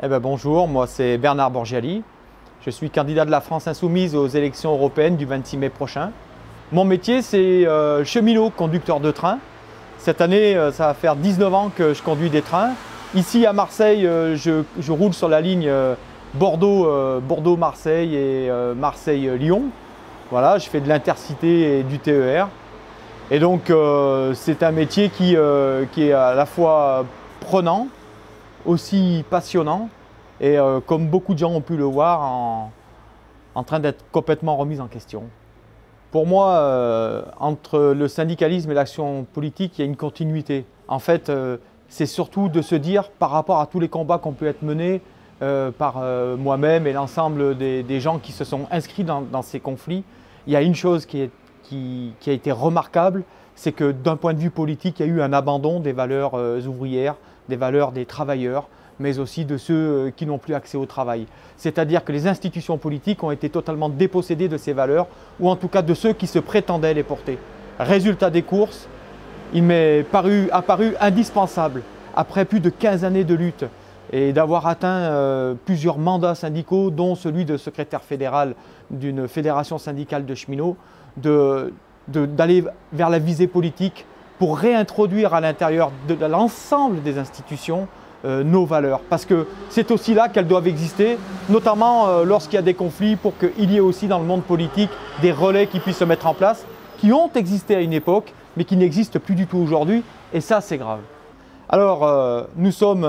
Eh ben, bonjour, moi c'est Bernard Borgiali. Je suis candidat de la France Insoumise aux élections européennes du 26 mai prochain. Mon métier c'est euh, cheminot, conducteur de train. Cette année, euh, ça va faire 19 ans que je conduis des trains. Ici à Marseille, euh, je, roule sur la ligne Bordeaux, Bordeaux-Marseille et Marseille-Lyon. Voilà, je fais de l'intercité et du TER. Et donc c'est un métier qui est à la fois prenant, aussi passionnant et euh, comme beaucoup de gens ont pu le voir, en, en train d'être complètement remis en question. Pour moi, euh, entre le syndicalisme et l'action politique, il y a une continuité. En fait, euh, c'est surtout de se dire, par rapport à tous les combats qu'on peut être menés par moi-même et l'ensemble des, gens qui se sont inscrits dans, ces conflits, il y a une chose qui, qui a été remarquable, c'est que d'un point de vue politique, il y a eu un abandon des valeurs ouvrières, des valeurs des travailleurs, mais aussi de ceux euh, qui n'ont plus accès au travail. C'est-à-dire que les institutions politiques ont été totalement dépossédées de ces valeurs, ou en tout cas de ceux qui se prétendaient les porter. Résultat des courses, il m'est paru, apparu indispensable, après plus de 15 années de lutte, et d'avoir atteint euh, plusieurs mandats syndicaux, dont celui de secrétaire fédéral d'une fédération syndicale de cheminots, d'aller vers la visée politique pour réintroduire à l'intérieur de l'ensemble des institutions euh, nos valeurs. Parce que c'est aussi là qu'elles doivent exister, notamment euh, lorsqu'il y a des conflits, pour qu'il y ait aussi dans le monde politique des relais qui puissent se mettre en place, qui ont existé à une époque, mais qui n'existent plus du tout aujourd'hui. Et ça, c'est grave. Alors, euh, nous sommes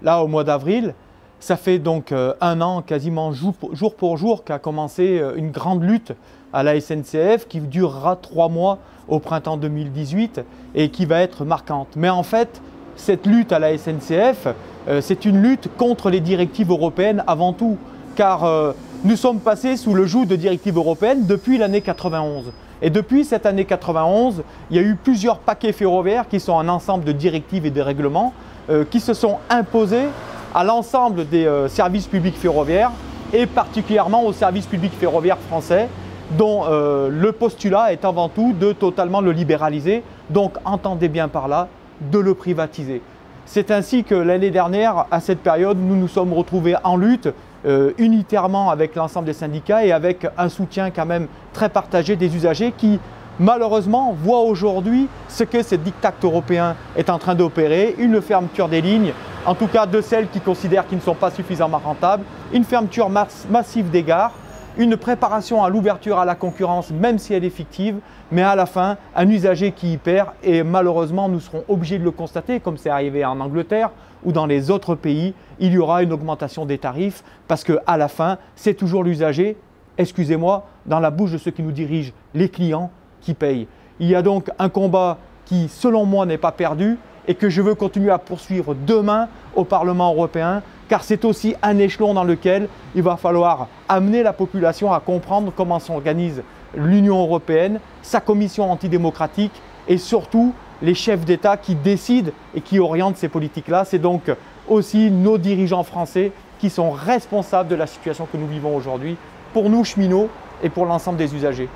là au mois d'avril. Ça fait donc un an, quasiment jour pour jour, qu'a commencé une grande lutte à la SNCF qui durera trois mois au printemps 2018 et qui va être marquante. Mais en fait, cette lutte à la SNCF, euh, c'est une lutte contre les directives européennes avant tout, car euh, nous sommes passés sous le joug de directives européennes depuis l'année 91. Et depuis cette année 91, il y a eu plusieurs paquets ferroviaires qui sont un ensemble de directives et de règlements euh, qui se sont imposés à l'ensemble des services publics ferroviaires et particulièrement aux services publics ferroviaires français dont euh, le postulat est avant tout de totalement le libéraliser, donc entendez bien par là, de le privatiser. C'est ainsi que l'année dernière, à cette période, nous nous sommes retrouvés en lutte euh, unitairement avec l'ensemble des syndicats et avec un soutien quand même très partagé des usagers qui, malheureusement, voient aujourd'hui ce que ce diktat européen est en train d'opérer, une fermeture des lignes, en tout cas de celles qui considèrent qu'ils ne sont pas suffisamment rentables, une fermeture massive des gares, une préparation à l'ouverture à la concurrence, même si elle est fictive, mais à la fin, un usager qui y perd, et malheureusement, nous serons obligés de le constater, comme c'est arrivé en Angleterre ou dans les autres pays, il y aura une augmentation des tarifs, parce qu'à la fin, c'est toujours l'usager, excusez-moi, dans la bouche de ceux qui nous dirigent, les clients, qui payent. Il y a donc un combat qui, selon moi, n'est pas perdu, et que je veux continuer à poursuivre demain au Parlement européen, car c'est aussi un échelon dans lequel il va falloir amener la population à comprendre comment s'organise l'Union européenne, sa commission antidémocratique et surtout les chefs d'État qui décident et qui orientent ces politiques-là. C'est donc aussi nos dirigeants français qui sont responsables de la situation que nous vivons aujourd'hui, pour nous cheminots et pour l'ensemble des usagers.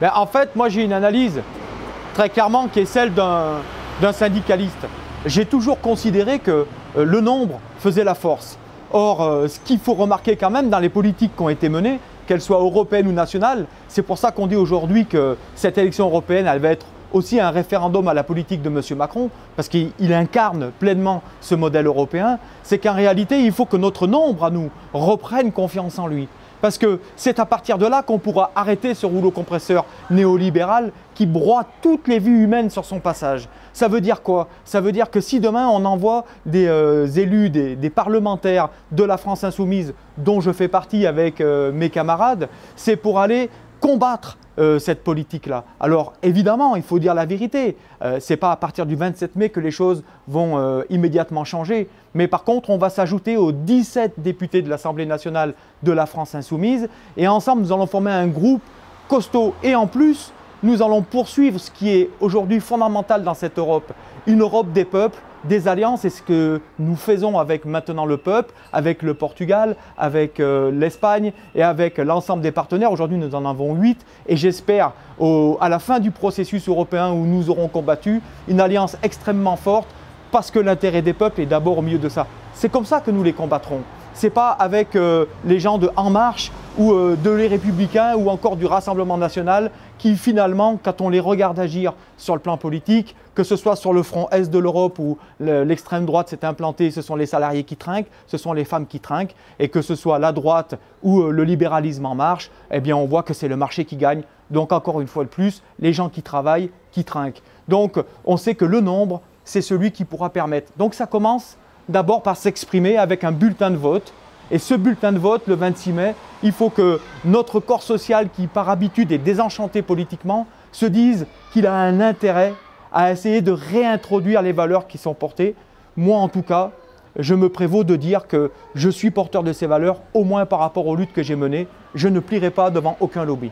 Ben, en fait, moi j'ai une analyse très clairement qui est celle d'un syndicaliste. J'ai toujours considéré que euh, le nombre faisait la force. Or, euh, ce qu'il faut remarquer quand même dans les politiques qui ont été menées, qu'elles soient européennes ou nationales, c'est pour ça qu'on dit aujourd'hui que cette élection européenne, elle va être aussi un référendum à la politique de M. Macron, parce qu'il incarne pleinement ce modèle européen, c'est qu'en réalité, il faut que notre nombre à nous reprenne confiance en lui. Parce que c'est à partir de là qu'on pourra arrêter ce rouleau compresseur néolibéral qui broie toutes les vies humaines sur son passage. Ça veut dire quoi? Ça veut dire que si demain on envoie des euh, élus, des, parlementaires de la France insoumise, dont je fais partie avec euh, mes camarades, c'est pour aller combattre euh, cette politique-là. Alors évidemment, il faut dire la vérité. Euh, Ce n'est pas à partir du 27 mai que les choses vont euh, immédiatement changer. Mais par contre, on va s'ajouter aux 17 députés de l'Assemblée nationale de la France insoumise. Et ensemble, nous allons former un groupe costaud. Et en plus, nous allons poursuivre ce qui est aujourd'hui fondamental dans cette Europe. Une Europe des peuples des alliances et ce que nous faisons avec maintenant le peuple, avec le Portugal, avec euh, l'Espagne et avec l'ensemble des partenaires. Aujourd'hui, nous en avons huit et j'espère à la fin du processus européen où nous aurons combattu une alliance extrêmement forte parce que l'intérêt des peuples est d'abord au milieu de ça. C'est comme ça que nous les combattrons. C'est pas avec euh, les gens de En Marche ou euh, de les Républicains ou encore du Rassemblement national qui finalement, quand on les regarde agir sur le plan politique, que ce soit sur le front est de l'Europe où l'extrême droite s'est implantée, ce sont les salariés qui trinquent, ce sont les femmes qui trinquent, et que ce soit la droite ou euh, le libéralisme en marche, eh bien on voit que c'est le marché qui gagne. Donc encore une fois de plus, les gens qui travaillent, qui trinquent. Donc on sait que le nombre, c'est celui qui pourra permettre. Donc ça commence d'abord par s'exprimer avec un bulletin de vote. Et ce bulletin de vote, le 26 mai, il faut que notre corps social, qui par habitude est désenchanté politiquement, se dise qu'il a un intérêt à essayer de réintroduire les valeurs qui sont portées. Moi, en tout cas, je me prévaux de dire que je suis porteur de ces valeurs, au moins par rapport aux luttes que j'ai menées. Je ne plierai pas devant aucun lobby.